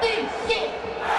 Holy shit!